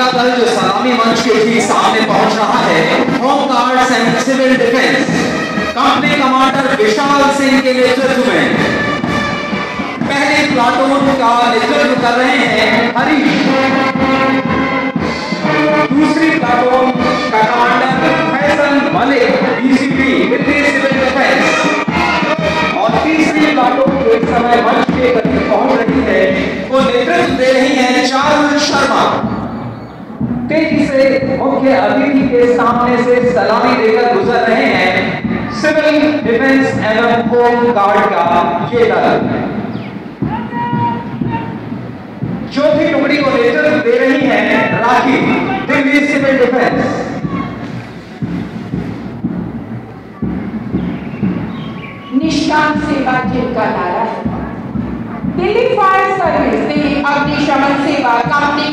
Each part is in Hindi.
अगला दल जो सलामी मंच के ठीक सामने पहुँच रहा है home guards and civil defence company commander Vishal Singh के नेतृत्व में। पहले प्लाटून का नेतृत्व कर रहे हैं हरीश। दूसरी प्लाटून का commander Faisal Malik DCP Delhi civil defence और तीसरी प्लाटून जो इस समय मंच के करीब पहुँच रही है, वो नेतृत्व दे रही है चारुल शर्मा तेज़ी से मुख्य अतिथि के सामने से सलामी देकर गुजर रहे हैं। सिविल डिफेंस एवं होम गार्ड का ये दल। चौथी टुकड़ी को नेतृत्व दे रही है राखी, दिल्ली सिविल डिफेंस निष्काम सेवा जिनका नारा है। दिल्ली फायर सर्विस दिल्ली अग्निशमन सेवा कंपनी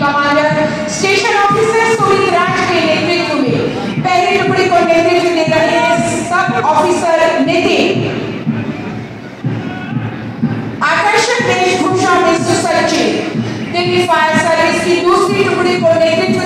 ऑफिसर नितिन आकर्षक वेशभूषा में सुसज्जित दिल्ली फायर सर्विस की दूसरी टुकड़ी को नेतृत्व